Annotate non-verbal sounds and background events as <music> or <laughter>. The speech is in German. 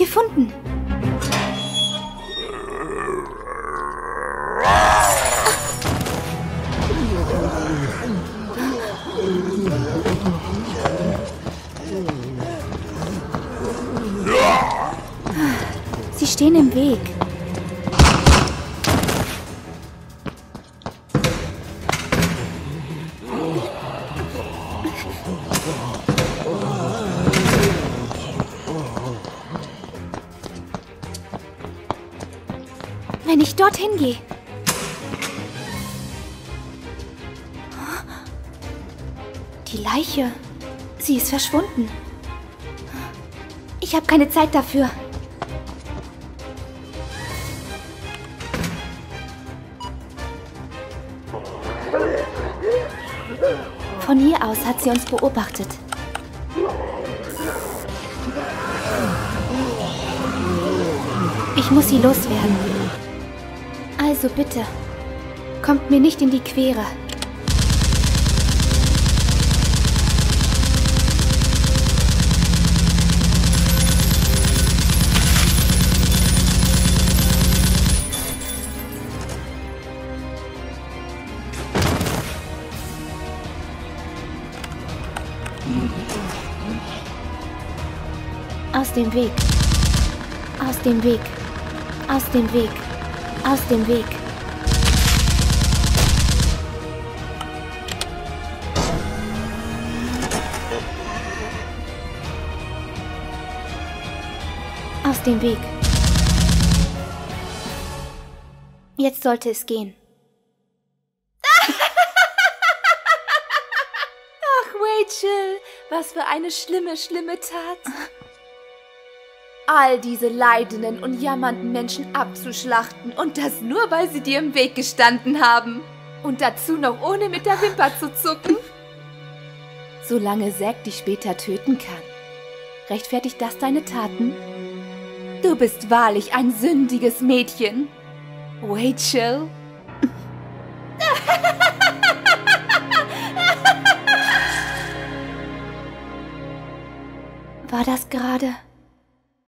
Gefunden. Sie stehen im Weg. Wenn ich dorthin gehe. Die Leiche. Sie ist verschwunden. Ich habe keine Zeit dafür. Von hier aus hat sie uns beobachtet. Ich muss sie loswerden. Also bitte, kommt mir nicht in die Quere. Aus dem Weg. Aus dem Weg. Aus dem Weg. Aus dem Weg. Aus dem Weg. Jetzt sollte es gehen. Ach, Rachel, was für eine schlimme, schlimme Tat. <laughs> All diese leidenden und jammernden Menschen abzuschlachten und das nur, weil sie dir im Weg gestanden haben. Und dazu noch ohne mit der Wimper zu zucken. <laughs> Solange Zack dich später töten kann. Rechtfertigt das deine Taten? Du bist wahrlich ein sündiges Mädchen. Rachel? <laughs> War das gerade